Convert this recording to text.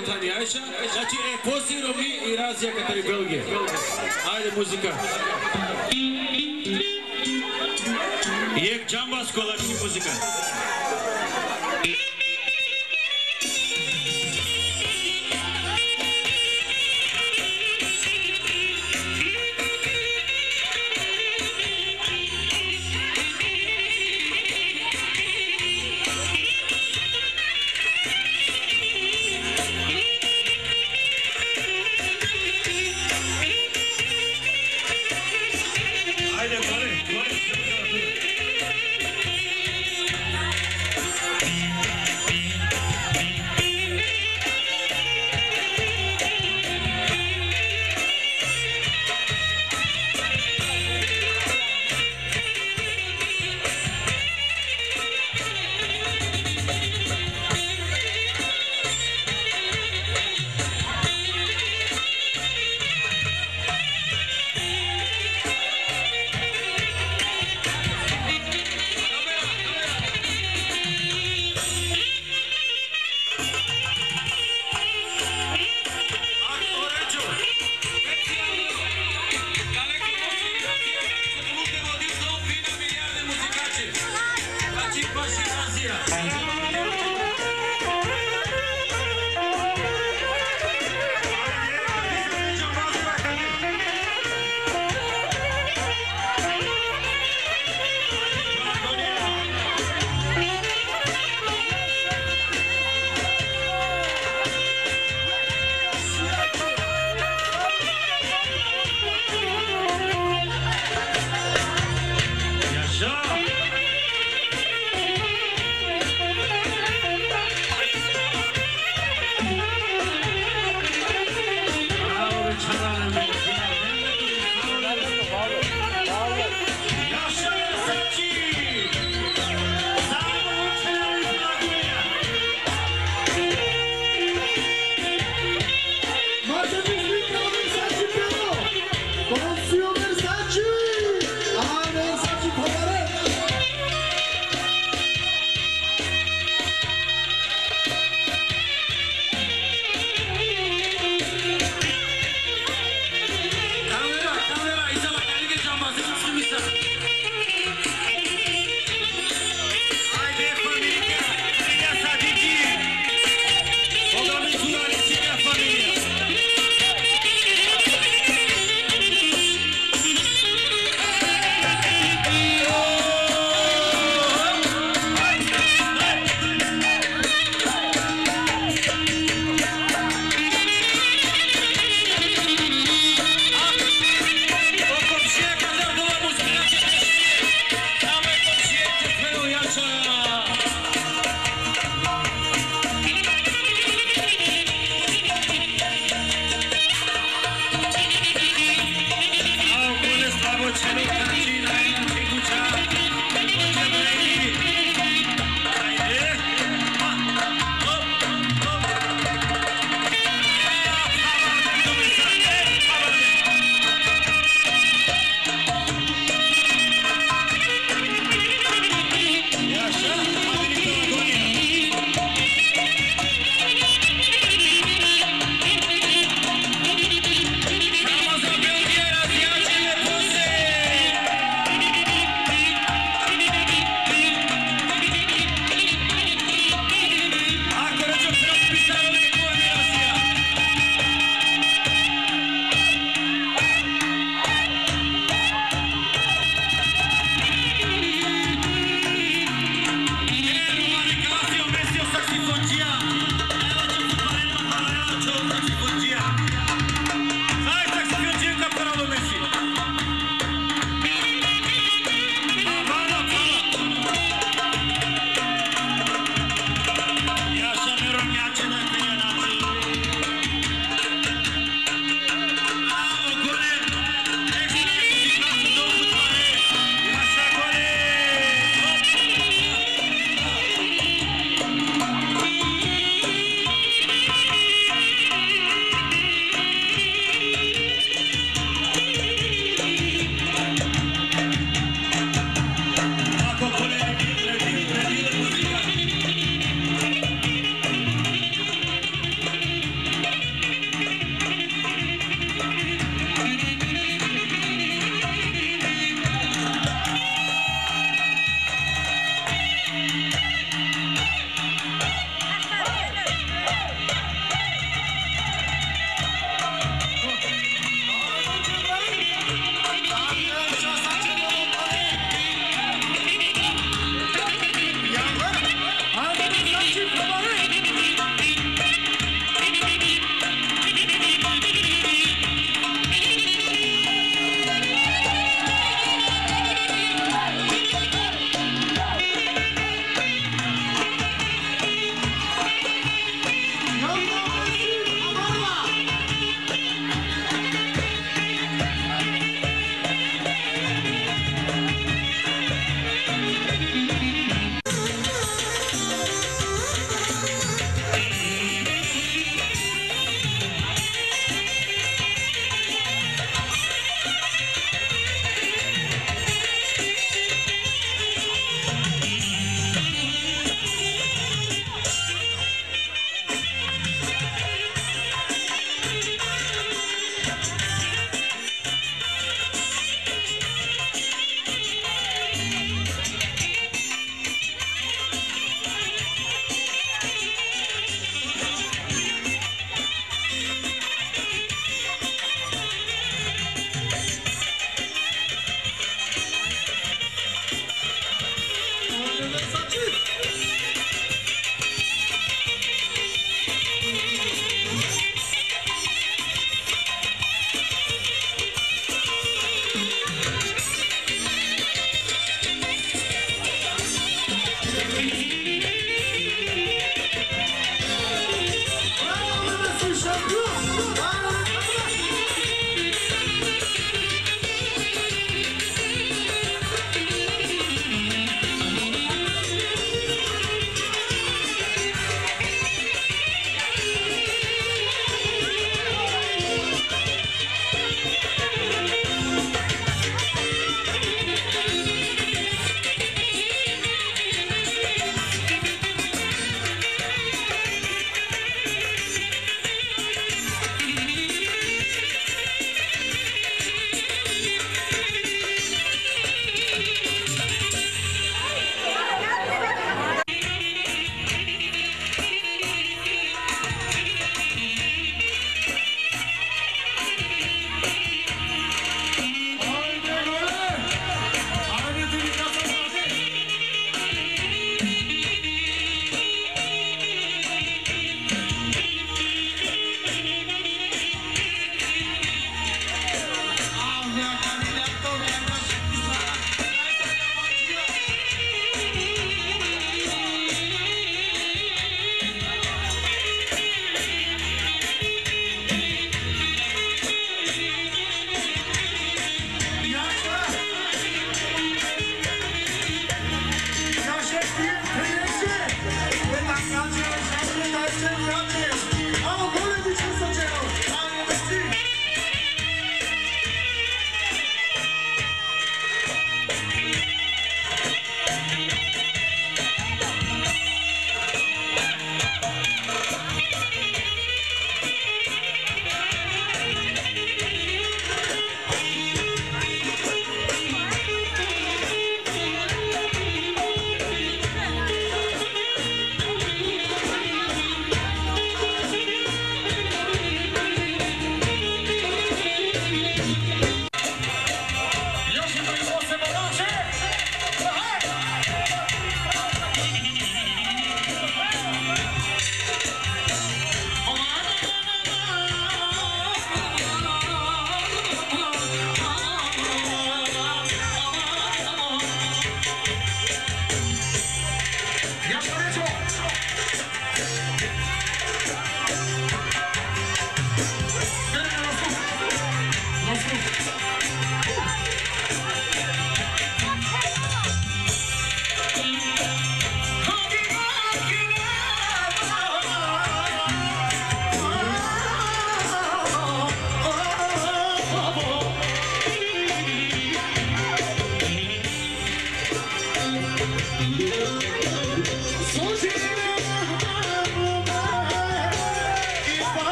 delače kod Ajša, znači e, poslije Romi i razija Katari Belgije. Ajde muzika. Jek džambas kolačni muzika.